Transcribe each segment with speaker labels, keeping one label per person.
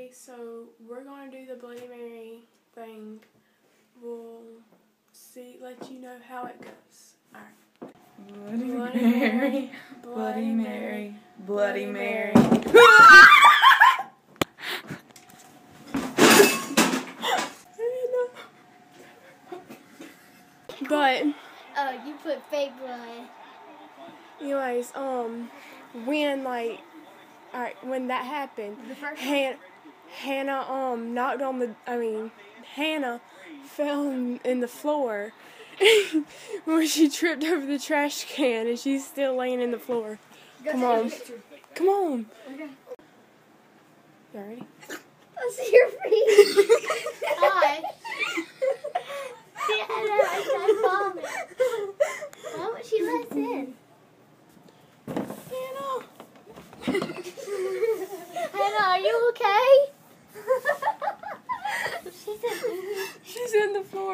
Speaker 1: Okay, so we're gonna do the Bloody Mary thing. We'll see, let you know how it goes. Alright.
Speaker 2: Bloody, Bloody Mary, Mary,
Speaker 1: Bloody Mary,
Speaker 2: Bloody Bloody Mary.
Speaker 1: But,
Speaker 3: Oh, you put fake blood.
Speaker 1: anyways, um, when like, alright, when that happened, The first Han- Hannah um knocked on the. I mean, Hannah fell in, in the floor when she tripped over the trash can, and she's still laying in the floor.
Speaker 4: Come on.
Speaker 1: Come on.
Speaker 3: Okay.
Speaker 1: You ready?
Speaker 3: I see your feet. Hi. Yeah, I know. I vomit. Why would she let us in?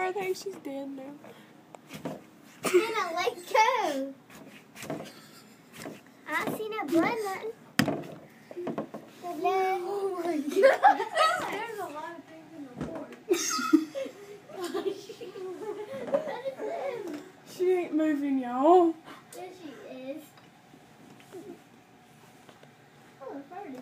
Speaker 1: I think she's dead now.
Speaker 3: Tina, let go. I seen a blood. Oh
Speaker 4: my god. There's a lot of things in the
Speaker 1: she ain't moving, y'all.
Speaker 3: Yes, she is. Oh, 30.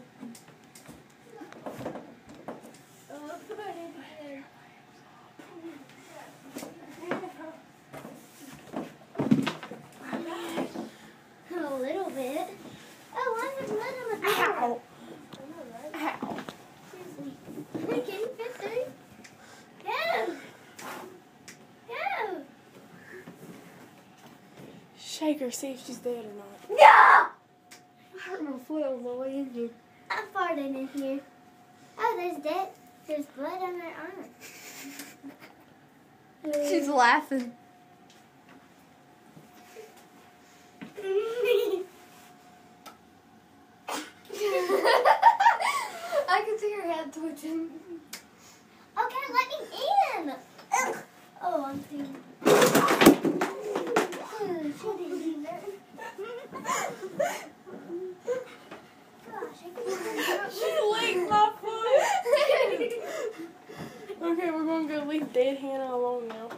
Speaker 1: Shake her, see if she's dead or not.
Speaker 3: No! I hurt my foot on the way in here. I farted in here. Oh, there's dead. There's blood on her arm. she's
Speaker 4: laughing. I can see her head twitching.
Speaker 1: Okay, we're gonna go leave dead Hannah alone now.